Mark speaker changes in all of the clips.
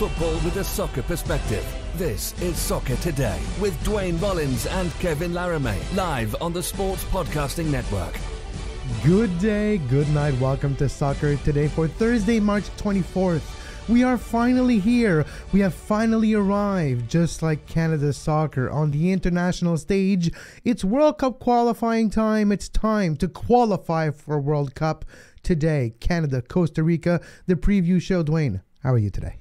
Speaker 1: football with a soccer perspective. This is Soccer Today with Duane Rollins and Kevin Laramee, live on the Sports Podcasting Network.
Speaker 2: Good day, good night. Welcome to Soccer Today for Thursday, March 24th. We are finally here. We have finally arrived, just like Canada's soccer on the international stage. It's World Cup qualifying time. It's time to qualify for World Cup today. Canada, Costa Rica, the preview show. Duane, how are you today?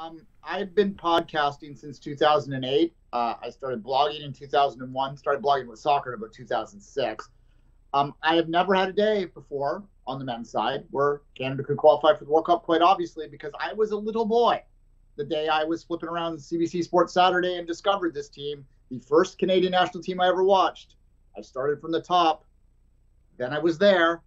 Speaker 3: Um, I've been podcasting since 2008. Uh, I started blogging in 2001, started blogging with soccer in about 2006. Um, I have never had a day before on the men's side where Canada could qualify for the World Cup, quite obviously, because I was a little boy the day I was flipping around CBC Sports Saturday and discovered this team, the first Canadian national team I ever watched. I started from the top, then I was there.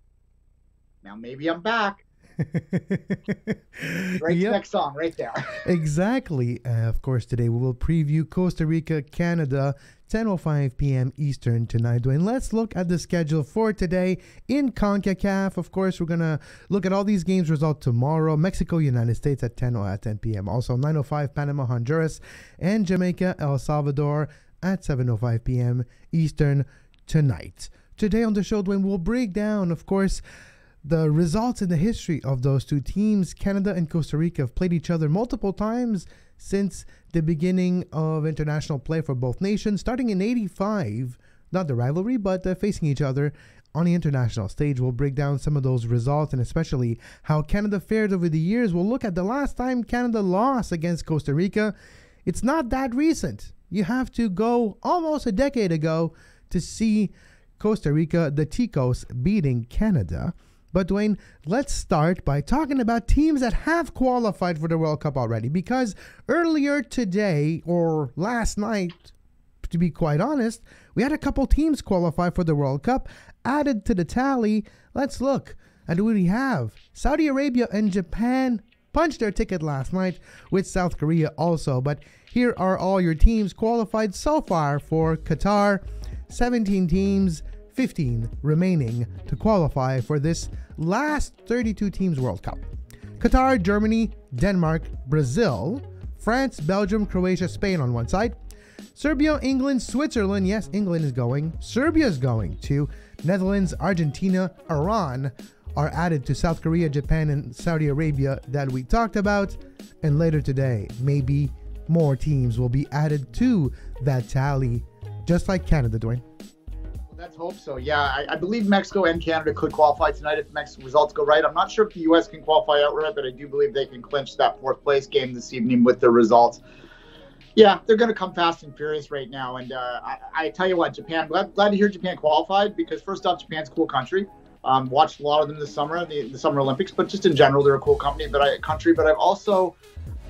Speaker 3: Now maybe I'm back. Great yep. next song right there.
Speaker 2: exactly. Uh, of course, today we will preview Costa Rica, Canada, 10.05 p.m. Eastern tonight. And let's look at the schedule for today in CONCACAF. Of course, we're going to look at all these games result tomorrow. Mexico, United States at 10 or at 10 p.m. Also 9.05 Panama, Honduras, and Jamaica, El Salvador at 7.05 p.m. Eastern tonight. Today on the show, Duane, we'll break down, of course, the results in the history of those two teams. Canada and Costa Rica have played each other multiple times since the beginning of international play for both nations, starting in 85. Not the rivalry, but uh, facing each other on the international stage. We'll break down some of those results and especially how Canada fared over the years. We'll look at the last time Canada lost against Costa Rica. It's not that recent. You have to go almost a decade ago to see Costa Rica, the Ticos, beating Canada. But Duane, let's start by talking about teams that have qualified for the World Cup already. Because earlier today, or last night, to be quite honest, we had a couple teams qualify for the World Cup. Added to the tally, let's look at who we have. Saudi Arabia and Japan punched their ticket last night, with South Korea also. But here are all your teams qualified so far for Qatar 17 teams. 15 remaining to qualify for this last 32 teams World Cup. Qatar, Germany, Denmark, Brazil, France, Belgium, Croatia, Spain on one side. Serbia, England, Switzerland, yes, England is going. Serbia is going to. Netherlands, Argentina, Iran are added to South Korea, Japan, and Saudi Arabia that we talked about. And later today, maybe more teams will be added to that tally, just like Canada, Duane.
Speaker 3: Let's hope so. Yeah, I, I, believe Mexico and Canada could qualify tonight if Mexican results go right. I'm not sure if the U.S. can qualify outright, but I do believe they can clinch that fourth place game this evening with their results. Yeah, they're going to come fast and furious right now. And uh, I, I, tell you what, Japan, glad, glad to hear Japan qualified because, first off, Japan's a cool country. Um, watched a lot of them this summer, the, the Summer Olympics, but just in general, they're a cool company. But I, country. But I've also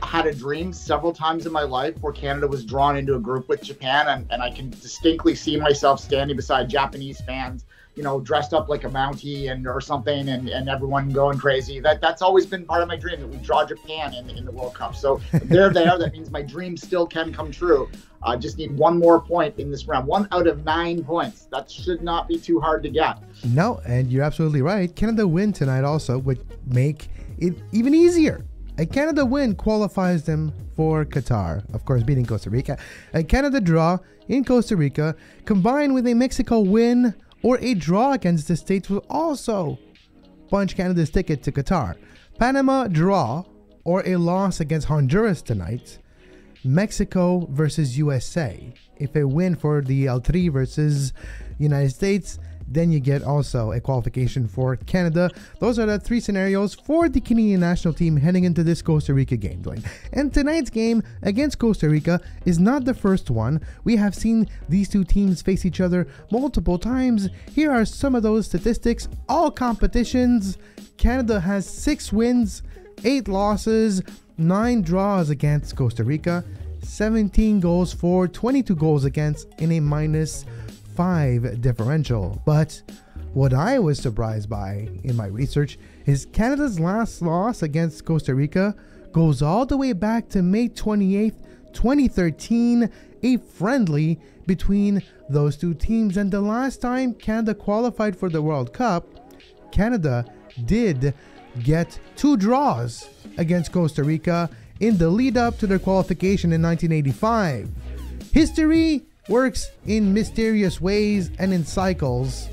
Speaker 3: had a dream several times in my life where Canada was drawn into a group with Japan, and, and I can distinctly see myself standing beside Japanese fans, you know, dressed up like a Mountie and or something, and, and everyone going crazy. That that's always been part of my dream that we draw Japan in, in the World Cup. So there they're. That means my dream still can come true. I uh, just need one more point in this round. One out of nine points. That should not be too hard to get.
Speaker 2: No, and you're absolutely right. Canada win tonight also would make it even easier a Canada win qualifies them for Qatar, of course, beating Costa Rica. A Canada draw in Costa Rica, combined with a Mexico win or a draw against the States, will also punch Canada's ticket to Qatar. Panama draw or a loss against Honduras tonight. Mexico versus USA. If a win for the El Tri versus United States, then you get also a qualification for Canada. Those are the three scenarios for the Canadian national team heading into this Costa Rica game, Duane. And tonight's game against Costa Rica is not the first one. We have seen these two teams face each other multiple times. Here are some of those statistics. All competitions, Canada has six wins, eight losses, nine draws against Costa Rica, 17 goals for, 22 goals against in a minus 5 differential. But what I was surprised by in my research is Canada's last loss against Costa Rica goes all the way back to May 28th, 2013, a friendly between those two teams. And the last time Canada qualified for the World Cup, Canada did get two draws against Costa Rica in the lead up to their qualification in 1985. History works in mysterious ways and in cycles.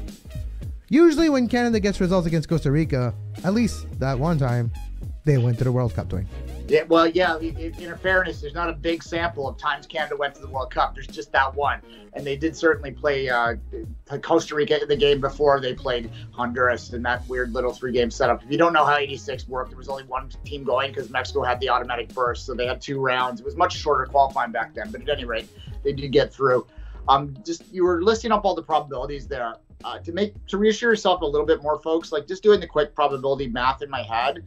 Speaker 2: Usually, when Canada gets results against Costa Rica, at least that one time, they went to the World Cup, Duane.
Speaker 3: Yeah, well, yeah. In, fairness, there's not a big sample of times Canada went to the World Cup. There's just that one, and they did certainly play uh, Costa Rica in the game before they played Honduras in that weird little three-game setup. If you don't know how 86 worked, there was only one team going because Mexico had the automatic burst, so they had two rounds. It was much shorter qualifying back then, but at any rate, they did get through. Um, just you were listing up all the probabilities there uh, to make to reassure yourself a little bit more, folks. Like just doing the quick probability math in my head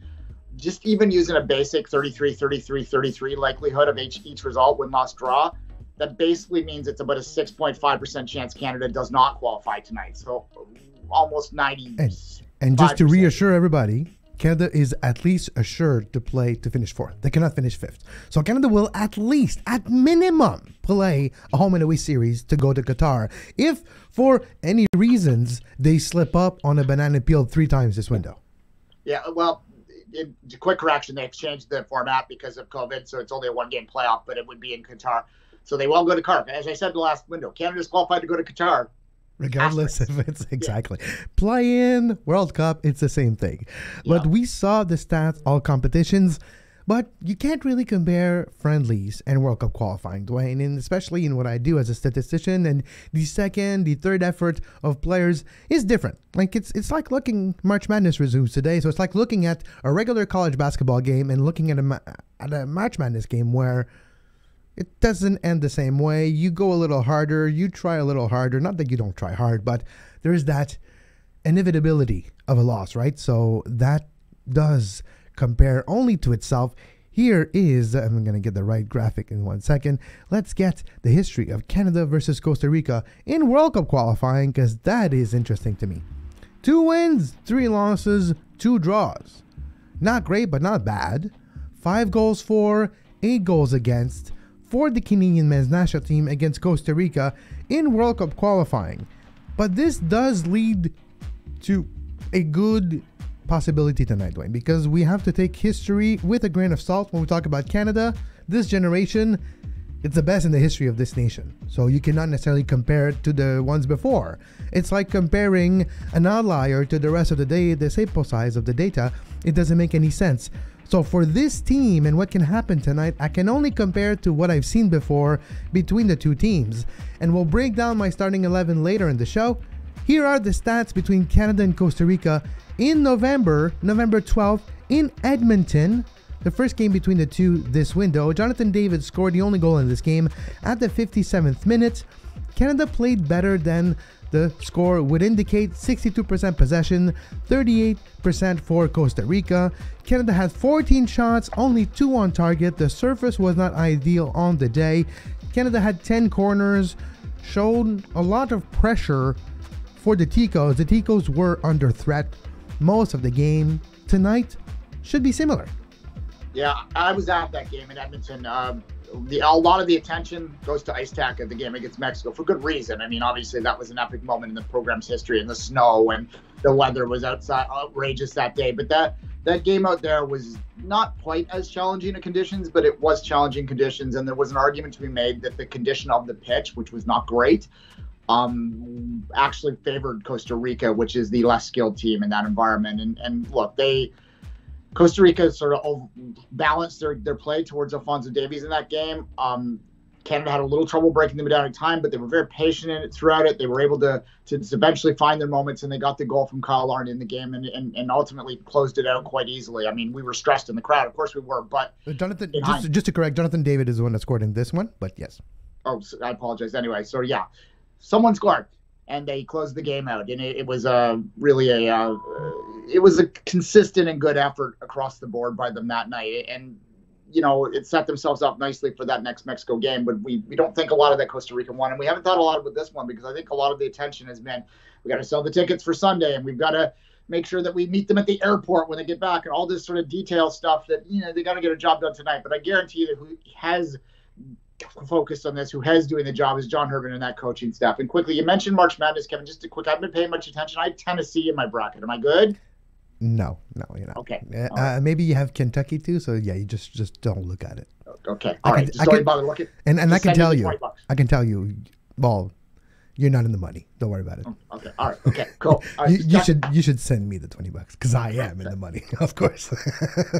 Speaker 3: just even using a basic 33, 33, 33 likelihood of each, each result, win, loss, draw, that basically means it's about a 6.5% chance Canada does not qualify tonight. So almost 90.
Speaker 2: And, and just to reassure everybody, Canada is at least assured to play to finish fourth. They cannot finish fifth. So Canada will at least, at minimum, play a home and away series to go to Qatar. If for any reasons they slip up on a banana peel three times this window.
Speaker 3: Yeah, well, in, quick correction, they've changed the format because of COVID, so it's only a one game playoff, but it would be in Qatar. So they will go to Qatar. As I said the last window, Canada's qualified to go to Qatar.
Speaker 2: Regardless if it's exactly yeah. play in World Cup, it's the same thing. Yeah. But we saw the stats, all competitions. But you can't really compare friendlies and World Cup qualifying, Duane, and especially in what I do as a statistician. And the second, the third effort of players is different. Like it's it's like looking March Madness resumes today, so it's like looking at a regular college basketball game and looking at a at a March Madness game where it doesn't end the same way. You go a little harder, you try a little harder. Not that you don't try hard, but there is that inevitability of a loss, right? So that does compare only to itself. Here is, I'm going to get the right graphic in one second. Let's get the history of Canada versus Costa Rica in World Cup qualifying because that is interesting to me. Two wins, three losses, two draws. Not great, but not bad. Five goals for, eight goals against for the Canadian men's national team against Costa Rica in World Cup qualifying. But this does lead to a good possibility tonight, Duane, because we have to take history with a grain of salt when we talk about Canada. This generation, it's the best in the history of this nation. So you cannot necessarily compare it to the ones before. It's like comparing an outlier to the rest of the day, the sample size of the data. It doesn't make any sense. So for this team and what can happen tonight, I can only compare to what I've seen before between the two teams. And we'll break down my starting 11 later in the show. Here are the stats between Canada and Costa Rica in November, November 12th, in Edmonton. The first game between the two this window. Jonathan David scored the only goal in this game at the 57th minute. Canada played better than the score would indicate 62% possession, 38% for Costa Rica. Canada had 14 shots, only two on target. The surface was not ideal on the day. Canada had 10 corners, showed a lot of pressure for the Ticos. The Ticos were under threat most of the game tonight should be similar.
Speaker 3: Yeah, I was at that game in Edmonton. Um, the, a lot of the attention goes to Iceteca the game against Mexico for good reason. I mean, obviously that was an epic moment in the program's history, and the snow and the weather was outside outrageous that day. But that that game out there was not quite as challenging of conditions, but it was challenging conditions, and there was an argument to be made that the condition of the pitch, which was not great, um, actually favored Costa Rica, which is the less skilled team in that environment. And, and look, they Costa Rica sort of balanced their, their play towards Alphonso Davies in that game. Um, Canada had a little trouble breaking them down in time, but they were very patient in it throughout it. They were able to to eventually find their moments, and they got the goal from Cyle Larin in the game, and, and, and ultimately closed it out quite easily. I mean, we were stressed in the crowd, of course we were, but
Speaker 2: Jonathan, just, just to correct, Jonathan David is the one that scored in this one, but yes.
Speaker 3: Oh, I apologize. Anyway, so yeah, someone scored and they closed the game out. And it, it was uh, really a uh, it was a consistent and good effort across the board by them that night. And you know, it set themselves up nicely for that next Mexico game. But we we don't think a lot of that Costa Rica one, and we haven't thought a lot about this one because I think a lot of the attention has been we got to sell the tickets for Sunday, and we've got to make sure that we meet them at the airport when they get back, and all this sort of detail stuff that you know they got to get a job done tonight. But I guarantee you that who has focused on this, who has doing the job, is John Herdman and that coaching staff. And quickly, you mentioned March Madness, Kevin. Just a quick, I haven't been paying much attention. I had Tennessee in my bracket. Am I good?
Speaker 2: No, no, you're not.
Speaker 3: Okay.
Speaker 2: Uh,
Speaker 3: right.
Speaker 2: uh, maybe you have Kentucky too, so yeah, you just just don't look at it.
Speaker 3: Okay.
Speaker 2: I
Speaker 3: All right.
Speaker 2: can-
Speaker 3: Just
Speaker 2: I
Speaker 3: don't
Speaker 2: can-
Speaker 3: bother looking.
Speaker 2: And and I can tell you, I can tell you, well, you're not in the money. Don't worry about it.
Speaker 3: Okay. All right. Okay. Cool. Right,
Speaker 2: You, you should you should send me the twenty bucks because I am in the money, of course.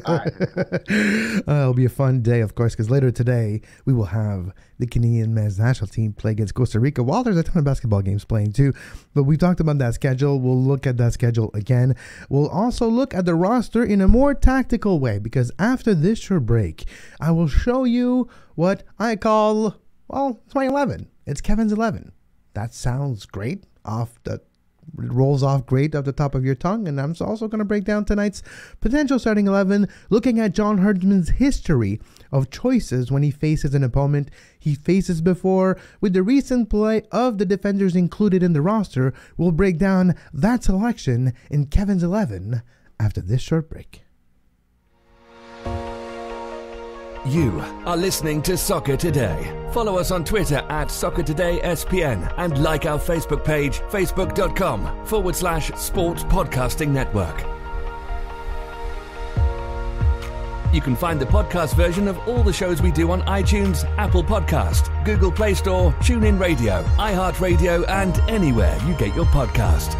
Speaker 3: All right.
Speaker 2: Uh, it'll be a fun day, of course, because later today we will have the Canadian men's national team play against Costa Rica. While there's a ton of basketball games playing too, but we talked about that schedule. We'll look at that schedule again. We'll also look at the roster in a more tactical way because after this short break, I will show you what I call well, it's my eleven. It's Kevin's eleven. That sounds great off the rolls off great off the top of your tongue. And I'm also going to break down tonight's potential starting 11, looking at John Herdman's history of choices when he faces an opponent he faces before. With the recent play of the defenders included in the roster, we'll break down that selection in Kevin's 11 after this short break.
Speaker 1: You are listening to Soccer Today. Follow us on Twitter at Soccer Today SPN and like our Facebook page, facebook.com forward slash sports podcasting network. You can find the podcast version of all the shows we do on iTunes, Apple Podcast, Google Play Store, TuneIn Radio, iHeartRadio, and anywhere you get your podcast.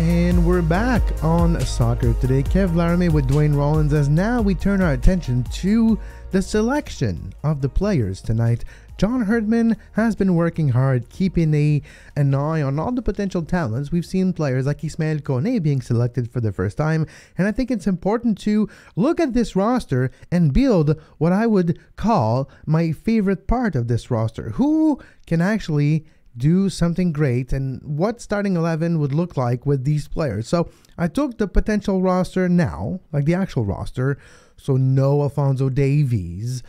Speaker 2: And we're back on soccer today. Kev Laramee with Duane Rollins as now we turn our attention to the selection of the players tonight. John Herdman has been working hard, keeping a, an eye on all the potential talents. We've seen players like Ismail Kone being selected for the first time, and I think it's important to look at this roster and build what I would call my favorite part of this roster. Who can actually do something great and what starting 11 would look like with these players. So I took the potential roster now, like the actual roster. So no Alphonso Davies,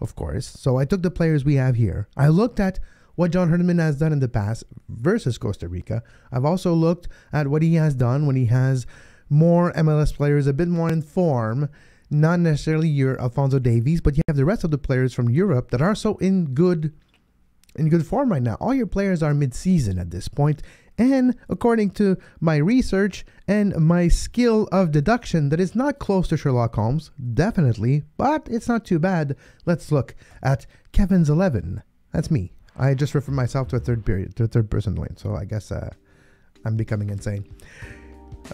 Speaker 2: of course. So I took the players we have here. I looked at what John Herdman has done in the past versus Costa Rica. I've also looked at what he has done when he has more MLS players a bit more in form. Not necessarily your Alphonso Davies, but you have the rest of the players from Europe that are so in good in good form right now. All your players are mid-season at this point, and according to my research and my skill of deduction, that is not close to Sherlock Holmes, definitely, but it's not too bad. Let's look at Kevin's eleven. That's me. I just referred myself to a third period, to a third person Duane. So I guess uh, I'm becoming insane,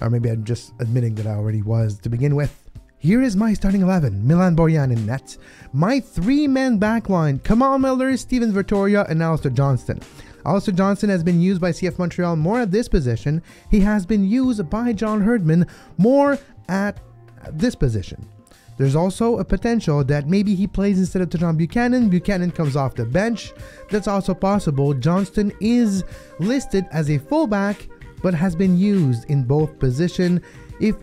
Speaker 2: or maybe I'm just admitting that I already was to begin with. Here is my starting 11. Milan Borjan in net. My three-man backline. Kamal Miller, Steven Vitória, and Alistair Johnston. Alistair Johnston has been used by CF Montreal more at this position. He has been used by John Herdman more at this position. There's also a potential that maybe he plays instead of Tajon Buchanan. Buchanan comes off the bench. That's also possible. Johnston is listed as a fullback, but has been used in both position. If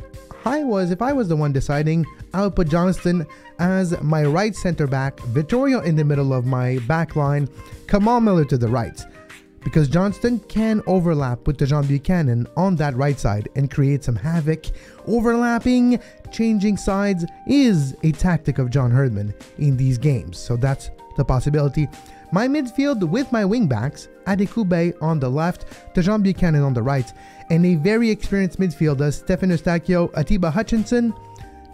Speaker 2: I was, if I was the one deciding, I would put Johnston as my right center back, Vitória in the middle of my back line, Kamal Miller to the right. Because Johnston can overlap with Tajon Buchanan on that right side and create some havoc. Overlapping, changing sides is a tactic of John Herdman in these games. So that's the possibility. My midfield with my wingbacks, Adekugbe on the left, Tajon Buchanan on the right, and a very experienced midfielder, Stephen Eustáquio, Atiba Hutchinson,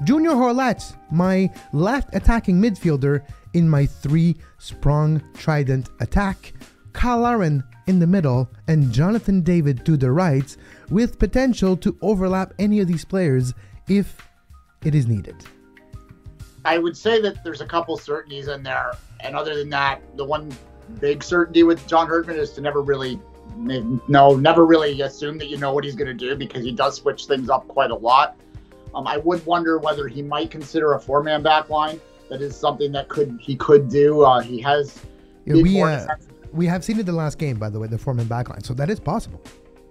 Speaker 2: Junior Hoilett, my left attacking midfielder in my three sprung trident attack, Cyle Larin in the middle, and Jonathan David to the right, with potential to overlap any of these players if it is needed.
Speaker 3: I would say that there's a couple certainties in there, and other than that, the one big certainty with John Herdman is to never really, no, never really assume that you know what he's going to do because he does switch things up quite a lot. Um, I would wonder whether he might consider a four-man back line. That is something that could he could do. Uh, he has.
Speaker 2: Yeah, we uh, we have seen it in the last game, by the way, the four-man backline, so that is possible.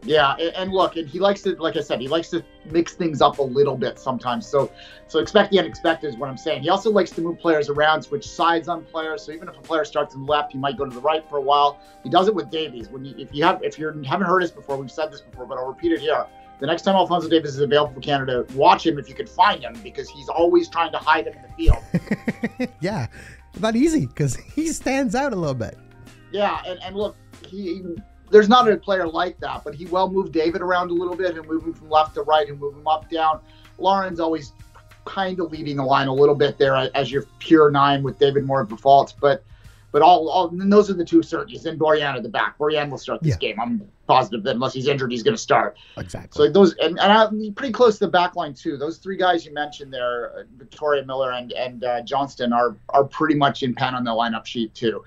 Speaker 3: Yeah, and, look, and he likes to, like I said, he likes to mix things up a little bit sometimes. So, so expect the unexpected is what I'm saying. He also likes to move players around, switch sides on players. So even if a player starts in the left, he might go to the right for a while. He does it with Davies. When you, if you have, if you haven't heard this before, we've said this before, but I'll repeat it here. The next time Alphonso Davies is available for Canada, watch him if you can find him because he's always trying to hide him in the field.
Speaker 2: yeah, not easy because he stands out a little bit.
Speaker 3: Yeah, and, and look, he there's not a player like that, but he well moved David around a little bit and move him from left to right and move him up down. Larin's always kind of leading the line a little bit there as your pure nine with David Moore at default, but but all, all those are the two certainties. And Borjan at the back. Borjan will start this yeah. game. I'm positive that unless he's injured, he's going to start.
Speaker 2: Exactly.
Speaker 3: So those and, and I'm pretty close to the back line too. Those three guys you mentioned there, uh, Vitória Miller and and uh, Johnston, are are pretty much in pen on the lineup sheet too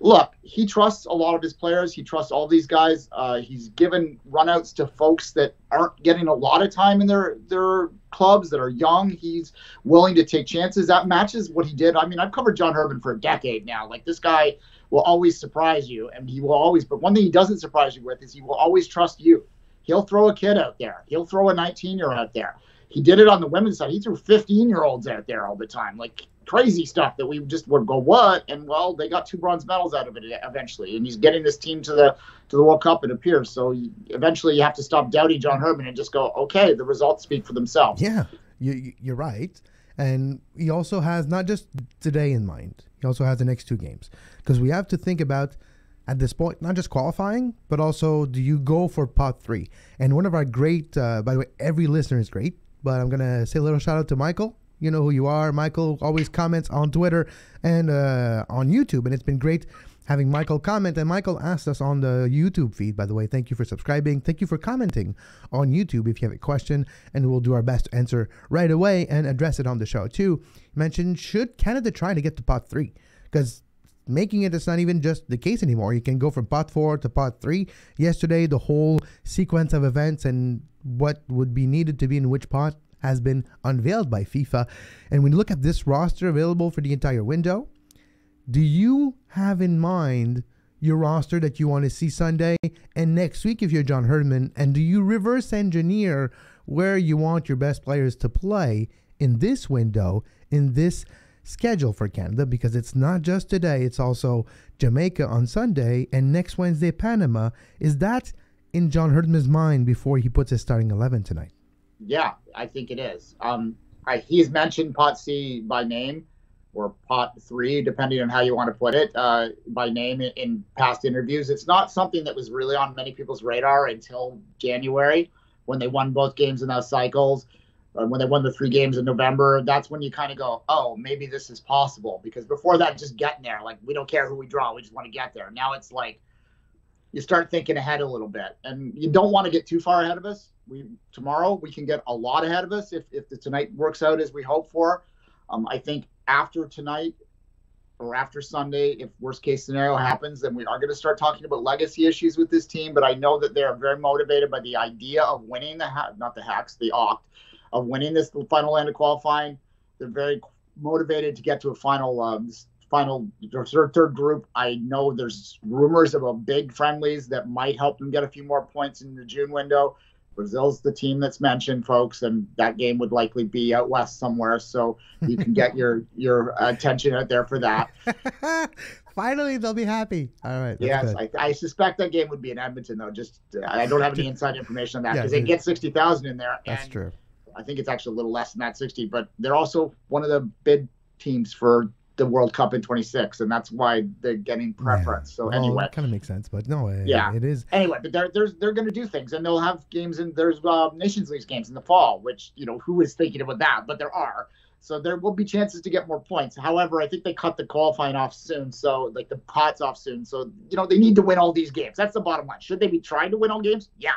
Speaker 3: look, he trusts a lot of his players. He trusts all these guys. Uh, he's given runouts to folks that aren't getting a lot of time in their their clubs that are young. He's willing to take chances. That matches what he did. I mean, I've covered John Herdman for a decade now. Like this guy will always surprise you, and he will always. But one thing he doesn't surprise you with is he will always trust you. He'll throw a kid out there. He'll throw a 19 year out there. He did it on the women's side. He threw 15 year olds out there all the time. Like crazy stuff that we just would go what? And well they got two bronze medals out of it eventually. And he's getting this team to the to the world cup it appears. So eventually you have to stop doubting John Herdman and just go okay the results speak for themselves.
Speaker 2: Yeah. You, you're right. And he also has not just today in mind he also has the next two games. Because we have to think about at this point not just qualifying but also do you go for pot three? And one of our great uh, by the way every listener is great but i'm gonna say a little shout out to michael you know who you are. Michael always comments on Twitter and uh, on YouTube, and it's been great having Michael comment. And Michael asked us on the YouTube feed, by the way. Thank you for subscribing. Thank you for commenting on YouTube if you have a question, and we'll do our best to answer right away and address it on the show too. He mentioned should Canada try to get to pot three? Because making it it's not even just the case anymore. You can go from pot four to pot three. Yesterday, the whole sequence of events and what would be needed to be in which pot has been unveiled by FIFA. And when you look at this roster available for the entire window, do you have in mind your roster that you want to see Sunday and next week if you're John Herdman? And do you reverse engineer where you want your best players to play in this window, in this schedule for Canada? Because it's not just today, it's also Jamaica on Sunday and next Wednesday, Panama. Is that in John Herdman's mind before he puts his starting 11 tonight?
Speaker 3: Yeah, I think it is. Um, I, he's mentioned Pot C by name or Pot Three, depending on how you want to put it, uh, by name in, in, past interviews. It's not something that was really on many people's radar until January when they won both games in those cycles. Or when they won the three games in November, that's when you kind of go, oh, maybe this is possible. Because before that, just getting there, like we don't care who we draw, we just want to get there. Now it's like you start thinking ahead a little bit, and you don't want to get too far ahead of us we tomorrow we can get a lot ahead of us if if the tonight works out as we hope for. Um, I think after tonight or after Sunday, if worst case scenario happens, then we are going to start talking about legacy issues with this team. But I know that they are very motivated by the idea of winning the ha- not the hacks, the oct of winning this final land of qualifying. They're very motivated to get to a final um, final third, third group. I know there's rumors about big friendlies that might help them get a few more points in the June window. Brazil's the team that's mentioned, folks, and that game would likely be out west somewhere. So you can get your your attention out there for that.
Speaker 2: Finally, they'll be happy. All right.
Speaker 3: Yes, I, I, suspect that game would be in Edmonton, though. Just I don't have any inside information on that because yeah, they get sixty thousand in there.
Speaker 2: That's true.
Speaker 3: I think it's actually a little less than that sixty, but they're also one of the bid teams for the World Cup in 26, and that's why they're getting preference. Yeah. So well, anyway,
Speaker 2: kind of makes sense, but no, it, yeah, it is.
Speaker 3: Anyway, but they're they're they're going to do things, and they'll have games and there's uh, Nations League games in the fall, which you know who is thinking about that, but there are. So there will be chances to get more points. However, I think they cut the qualifying off soon, so like the pots off soon. So you know they need to win all these games. That's the bottom line. Should they be trying to win all games? Yeah,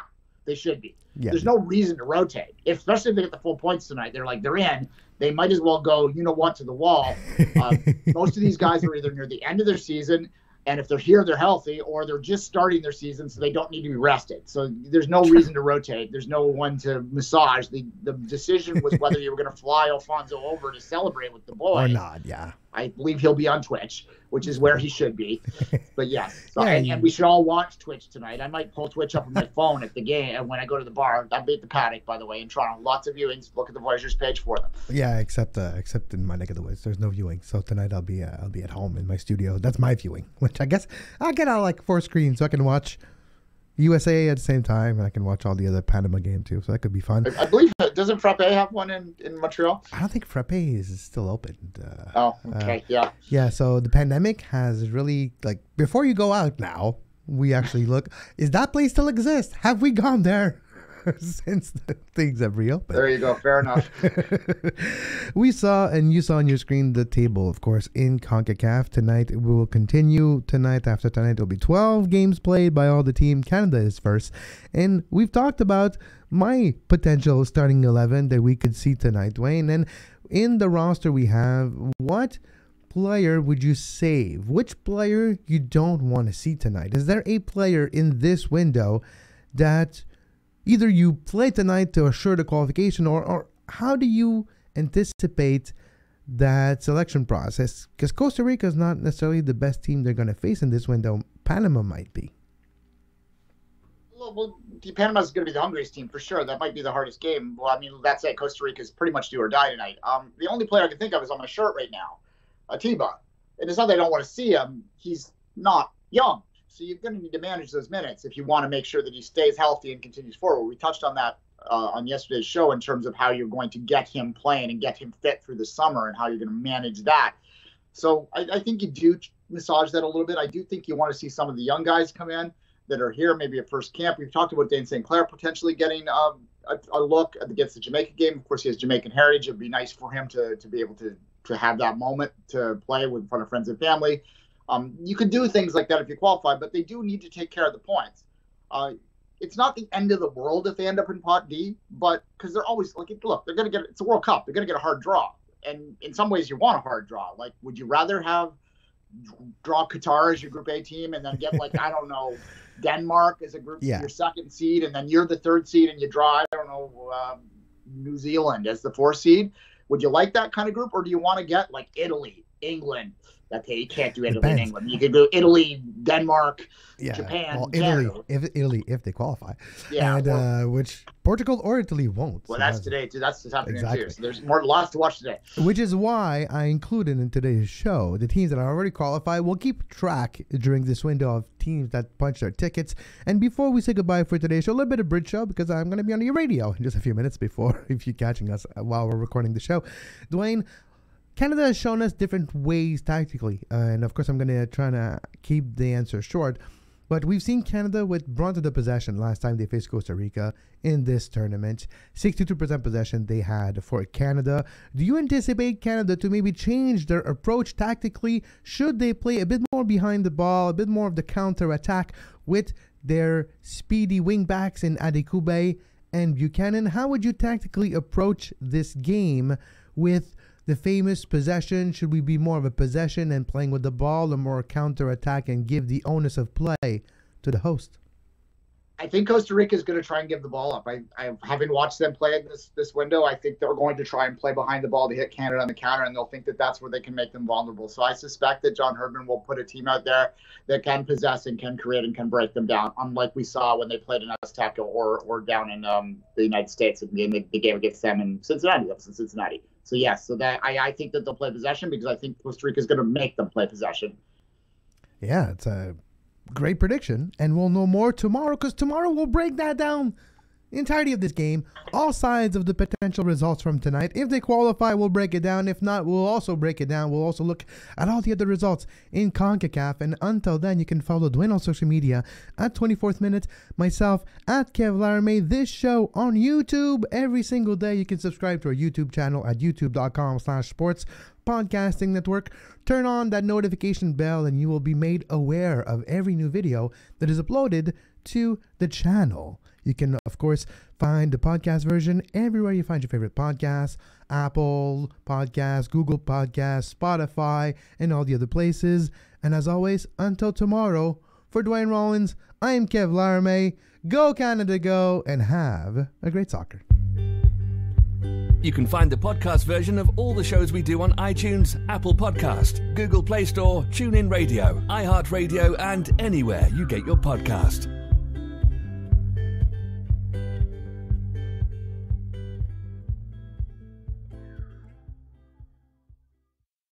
Speaker 3: they should be. Yeah. There's no reason to rotate, especially if they get the full points tonight. They're like they're in they might as well go, you know what, to the wall. Uh, most of these guys are either near the end of their season, and if they're here, they're healthy, or they're just starting their season, so they don't need to be rested. So there's no reason to rotate. There's no one to massage. The the decision was whether you were going to fly Alphonso over to celebrate with the boy
Speaker 2: or not. Yeah,
Speaker 3: I believe he'll be on Twitch, which is where he should be. But yes, so, yeah, and, and, we should all watch Twitch tonight. I might pull Twitch up on my phone at the game and when I go to the bar. I beat the paddock, by the way, in Toronto. Lots of viewings. Look at the Voyageurs page for them.
Speaker 2: Yeah, except uh, except in my neck of the woods, there's no viewing. So tonight I'll be uh, I'll be at home in my studio. That's my viewing, which I guess I'll get out like four screens so I can watch USA at the same time, and I can watch all the other Panama game too. So that could be fun.
Speaker 3: I, I believe uh, doesn't Frappe have one in, in Montreal?
Speaker 2: I don't think Frappe is still open.
Speaker 3: Uh, oh, okay, uh, yeah,
Speaker 2: yeah. So the pandemic has really like before you go out now, we actually look. Is that place still exist? Have we gone there? since the things have reopened.
Speaker 3: There you go. Fair enough.
Speaker 2: we saw, and you saw on your screen, the table, of course, in CONCACAF tonight. We will continue tonight. After tonight, there'll be 12 games played by all the team. Canada is first. And we've talked about my potential starting 11 that we could see tonight, Duane. And in the roster we have, what player would you save? Which player you don't want to see tonight? Is there a player in this window that either you play tonight to assure the qualification, or, or how do you anticipate that selection process? Because Costa Rica is not necessarily the best team they're going to face in this window. Panama might be.
Speaker 3: Well, Panama's going to be the hungriest team for sure. That might be the hardest game. Well, I mean, that's it. Costa Rica is pretty much do or die tonight. Um, the only player I can think of is on my shirt right now, Atiba. And it's not that I don't want to see him. He's not young. So you're going to need to manage those minutes if you want to make sure that he stays healthy and continues forward. We touched on that uh, on yesterday's show in terms of how you're going to get him playing and get him fit through the summer and how you're going to manage that. So I, I think you do massage that a little bit. I do think you want to see some of the young guys come in that are here, maybe at first camp. We've talked about Dayne St. Clair potentially getting um, a, a, look against the Jamaica game. Of course, he has Jamaican heritage. It'd be nice for him to, to be able to, to have that moment to play with in front of friends and family. Um, you can do things like that if you qualify, but they do need to take care of the points. Uh, it's not the end of the world if they end up in pot D, but because they're always like, look, they're going to get it's a World Cup, they're going to get a hard draw, and in some ways you want a hard draw. Like, would you rather have draw Qatar as your Group A team and then get like I don't know Denmark as a group yeah. your second seed, and then you're the third seed and you draw I don't know um, New Zealand as the fourth seed? Would you like that kind of group, or do you want to get like Italy, England, Okay, you can't do Italy and England. You could go Italy, Denmark, yeah. Japan. Well,
Speaker 2: Italy, if Italy, if they qualify. Yeah, and uh, which Portugal or Italy won't.
Speaker 3: Well, so that's today too. That's what's happening exactly. too. So there's more lots to watch today.
Speaker 2: Which is why I included in today's show the teams that are already qualified. We'll keep track during this window of teams that punch their tickets. And before we say goodbye for today's show, a little bit of bridge show because I'm going to be on your radio in just a few minutes before if you're catching us while we're recording the show. Duane, Canada has shown us different ways tactically, uh, and of course, I'm going to try to keep the answer short. But we've seen Canada with brunt of the possession last time they faced Costa Rica in this tournament. 62% possession they had for Canada. Do you anticipate Canada to maybe change their approach tactically? Should they play a bit more behind the ball, a bit more of the counter attack with their speedy wingbacks in Adekugbe and Buchanan? How would you tactically approach this game with the famous possession? Should we be more of a possession and playing with the ball or more counter attack and give the onus of play to the host?
Speaker 3: I think Costa Rica is going to try and give the ball up. I, I haven't watched them play this this window. I think they're going to try and play behind the ball to hit Canada on the counter, and they'll think that that's where they can make them vulnerable. So I suspect that John Herdman will put a team out there that can possess and can create and can break them down, unlike we saw when they played in Azteca or or down in um, the United States in the, the game against them in Cincinnati. That's in Cincinnati. So yes, so that I, I think that they'll play possession because I think Costa Rica is going to make them play possession.
Speaker 2: Yeah, it's a great prediction, and we'll know more tomorrow because tomorrow we'll break that down entirety of this game, all sides of the potential results from tonight. If they qualify, we'll break it down. If not, we'll also break it down. We'll also look at all the other results in CONCACAF. And until then, you can follow Duane on social media at 24th Minute, myself at Kev Laramee, this show on YouTube every single day. You can subscribe to our YouTube channel at youtube.com slash sports podcasting network. Turn on that notification bell and you will be made aware of every new video that is uploaded to the channel. You can, of course, find the podcast version everywhere you find your favorite podcasts Apple Podcasts, Google Podcasts, Spotify, and all the other places. And as always, until tomorrow, for Duane Rollins, I am Kev Laramee. Go Canada, go, and have a great soccer.
Speaker 1: You can find the podcast version of all the shows we do on iTunes, Apple Podcast, Google Play Store, TuneIn Radio, iHeartRadio, and anywhere you get your podcast.